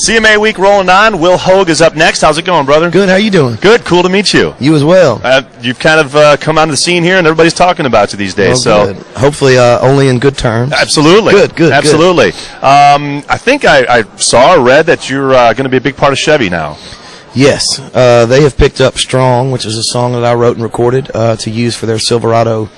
CMA week rolling on. Will Hoge is up next. How's it going, brother? Good. How you doing? Good. Cool to meet you. You as well. Uh, you've kind of uh, come onto the scene here, and everybody's talking about you these days. Well, so good. hopefully, uh, only in good terms. Absolutely. Good, good, Absolutely. Um, I think I, I saw or read that you're uh, going to be a big part of Chevy now. Yes, uh, they have picked up "Strong," which is a song that I wrote and recorded uh, to use for their Silverado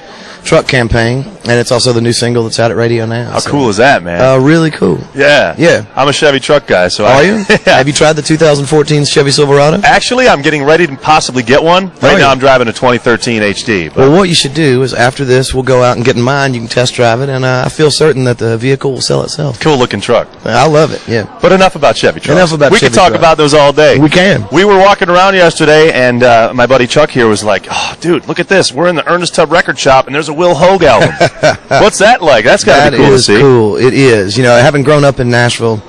truck campaign, and it's also the new single that's out at radio now. How so, cool is that, man? Uh, really cool. yeah. yeah. I'm a Chevy truck guy, so I, Are you? yeah. Have you tried the 2014 Chevy Silverado? Actually, I'm getting ready to possibly get one. Right Are now, you? I'm driving a 2013 HD. But Well, what you should do is after this, we'll go out and get in mine. You can test drive it, and uh, I feel certain that the vehicle will sell itself. cool looking truck. I love it. Yeah. But enough about Chevy trucks. Enough about we Chevy could talk trucks. about those all day. We can. We were walking around yesterday, and uh, my buddy Chuck here was like, "Oh, dude, look at this! We're in the Ernest Tubb Record Shop, and there's a Will Hoge album. What's that like? That's got to be cool is to see." cool. It is. You know, having grown up in Nashville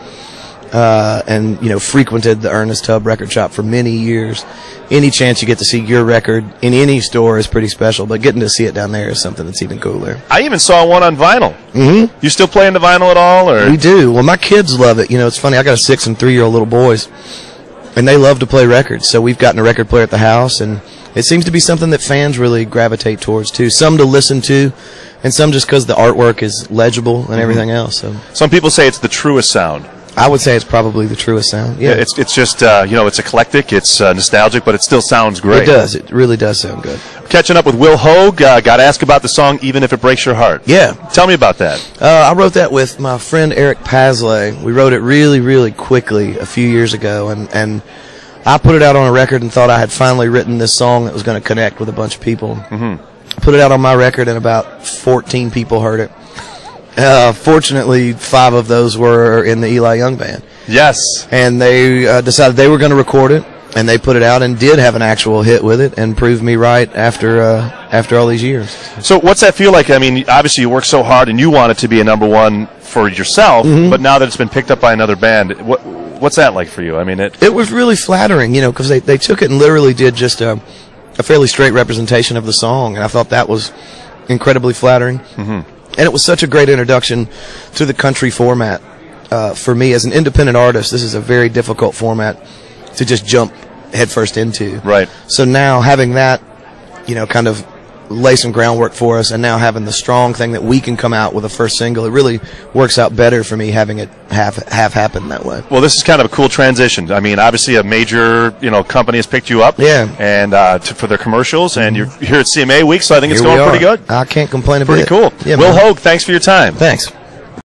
uh, and you know frequented the Ernest Tubb record shop for many years, any chance you get to see your record in any store is pretty special. But getting to see it down there is something that's even cooler. I even saw one on vinyl. Mm-hmm. You still playing the vinyl at all, or We do. Well, my kids love it. You know, it's funny. I got a six and three year old little boys, and they love to play records. So we've gotten a record player at the house, and it seems to be something that fans really gravitate towards too. Some to listen to, and some just because the artwork is legible and everything mm-hmm. else. So some people say it's the truest sound? I would say it's probably the truest sound. Yeah, It's it's just uh, you know it's eclectic, it's uh, nostalgic, but it still sounds great. it does. It really does sound good. Catching up with Will Hoge, uh, got to ask about the song "Even If It Breaks Your Heart." Yeah. Tell me about that. Uh, I wrote that with my friend Eric Paslay. We wrote it really, really quickly a few years ago, and, and I put it out on a record and thought I had finally written this song that was going to connect with a bunch of people. Mm-hmm. Put it out on my record, and about 14 people heard it. Uh, fortunately, five of those were in the Eli Young band, Yes. and they uh, decided they were going to record it, and they put it out and did have an actual hit with it, and proved me right after uh, after all these years. So what's that feel like? I mean, obviously you work so hard and you want it to be a number one for yourself, Mm-hmm. but now that it's been picked up by another band, what what's that like for you? I mean, it. it was really flattering, you know, because they, they took it and literally did just a, a fairly straight representation of the song, and I thought that was incredibly flattering. Mm-hmm. And it was such a great introduction to the country format. Uh, for me, as an independent artist, this is a very difficult format to just jump headfirst into. Right. So now having that, you know, kind of lay some groundwork for us, and now having the strong thing that we can come out with a first single, it really works out better for me having it half have happen that way. Well, this is kind of a cool transition. I mean, obviously a major you know company has picked you up, Yeah. And uh, to, for their commercials, and you're here at CMA week, so I think it's Here we going pretty good. I can't complain a Pretty bit. cool. Yeah, Will man. Hoge, thanks for your time. Thanks.